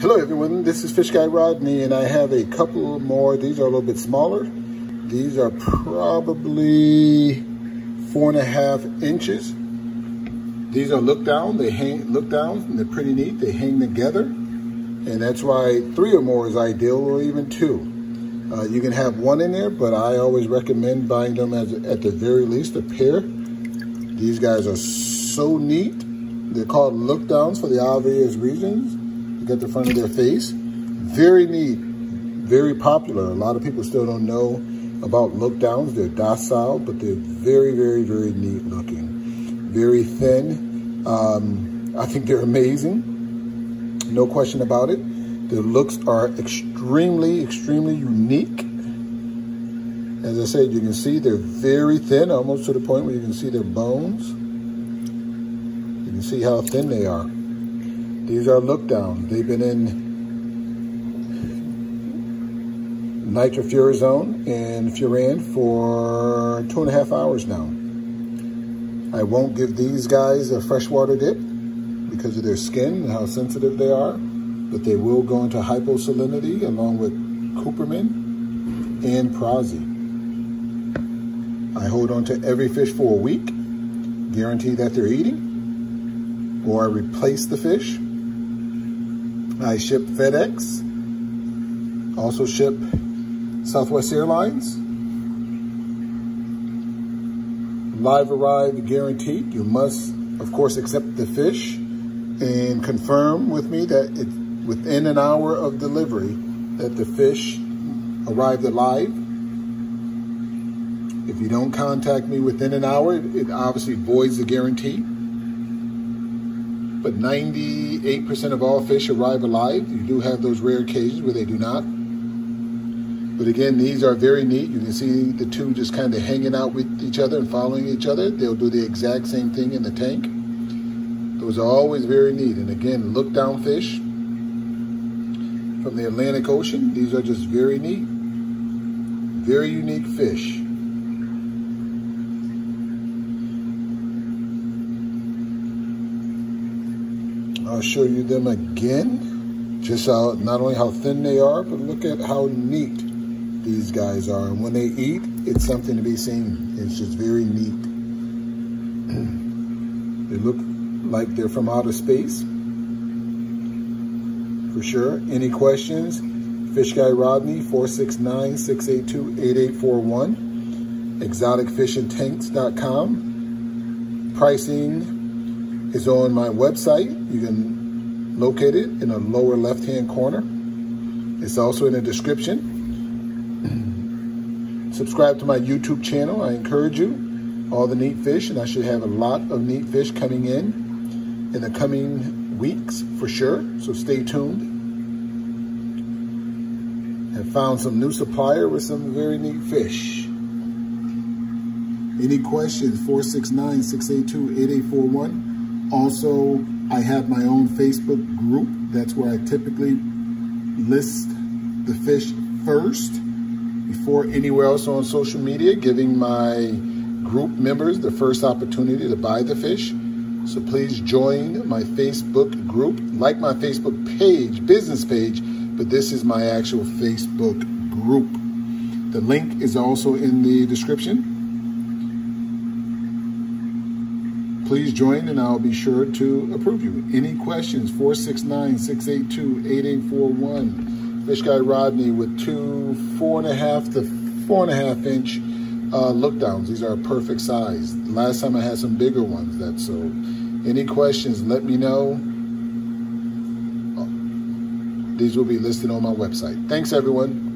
Hello everyone, this is Fish Guy Rodney and I have a couple more. These are a little bit smaller. These are probably four and a half inches. These are look down, they hang look down, and they're pretty neat. They hang together. And that's why three or more is ideal or even two. Uh, you can have one in there, but I always recommend buying them as, at the very least a pair. These guys are so neat. They're called look downs for the obvious reasons at the front of their face. Very neat, very popular. A lot of people still don't know about look downs. They're docile, but they're very, very, very neat looking. Very thin. Um, I think they're amazing. No question about it. Their looks are extremely, extremely unique. As I said, you can see they're very thin, almost to the point where you can see their bones. You can see how thin they are. These are look downs. They've been in nitrofurazone and furan for two and a half hours now. I won't give these guys a freshwater dip because of their skin and how sensitive they are, but they will go into hyposalinity along with Cupramine and Prazi. I hold on to every fish for a week, guarantee that they're eating, or I replace the fish I ship FedEx, also ship Southwest Airlines. Live arrive guaranteed. You must, of course, accept the fish and confirm with me that it, within an hour of delivery that the fish arrived alive. If you don't contact me within an hour, it obviously voids the guarantee but 98% of all fish arrive alive. You do have those rare occasions where they do not. But again, these are very neat. You can see the two just kind of hanging out with each other and following each other. They'll do the exact same thing in the tank. Those are always very neat. And again, look down fish from the Atlantic Ocean. These are just very neat. Very unique fish. I'll show you them again. Just how, not only how thin they are, but look at how neat these guys are. And when they eat, it's something to be seen. It's just very neat. they look like they're from outer space. For sure. Any questions? Fish Guy Rodney, 469-682-8841. ExoticFishNTanks.com. Pricing is on my website. You can locate it in the lower left-hand corner. It's also in the description. Subscribe to my YouTube channel. I encourage you. All the neat fish, and I should have a lot of neat fish coming in in the coming weeks for sure. So stay tuned. Have found some new supplier with some very neat fish. Any questions? 469-682-8841. Also, I have my own Facebook group. That's where I typically list the fish first before anywhere else on social media, giving my group members the first opportunity to buy the fish. So please join my Facebook group, like my Facebook page, business page, but this is my actual Facebook group. The link is also in the description. Please join and I'll be sure to approve you. Any questions, 469-682-8841. Fish Guy Rodney with two four and a half to four and a half inch uh, look downs. These are a perfect size. Last time I had some bigger ones that so. Any questions, let me know. These will be listed on my website. Thanks everyone.